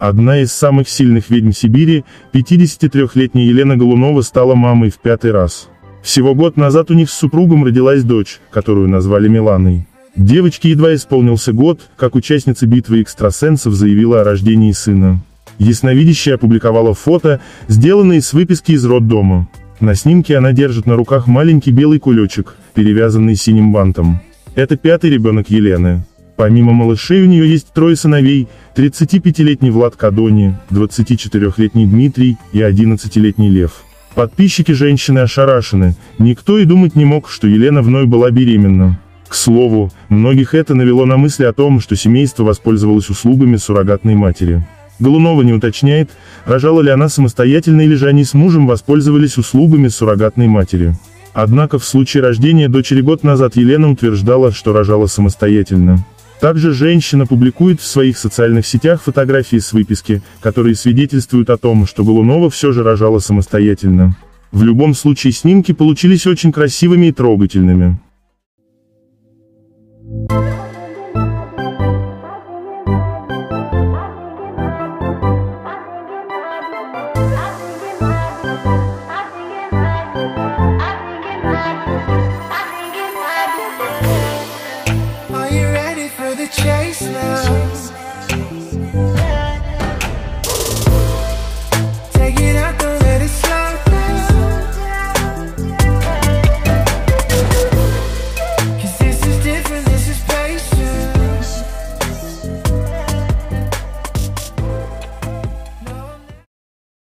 Одна из самых сильных ведьм Сибири, 53-летняя Елена Голунова стала мамой в пятый раз. Всего год назад у них с супругом родилась дочь, которую назвали Миланой. Девочке едва исполнился год, как участница битвы экстрасенсов заявила о рождении сына. Ясновидящая опубликовала фото, сделанные с выписки из роддома. На снимке она держит на руках маленький белый кулечек, перевязанный синим бантом. Это пятый ребенок Елены. Помимо малышей у нее есть трое сыновей, 35-летний Влад Кадони, 24-летний Дмитрий и 11-летний Лев. Подписчики женщины ошарашены, никто и думать не мог, что Елена вновь была беременна. К слову, многих это навело на мысли о том, что семейство воспользовалось услугами суррогатной матери. Голунова не уточняет, рожала ли она самостоятельно или же они с мужем воспользовались услугами суррогатной матери. Однако в случае рождения дочери год назад Елена утверждала, что рожала самостоятельно. Также женщина публикует в своих социальных сетях фотографии с выписки, которые свидетельствуют о том, что Голунова все же рожала самостоятельно. В любом случае снимки получились очень красивыми и трогательными. the chase now.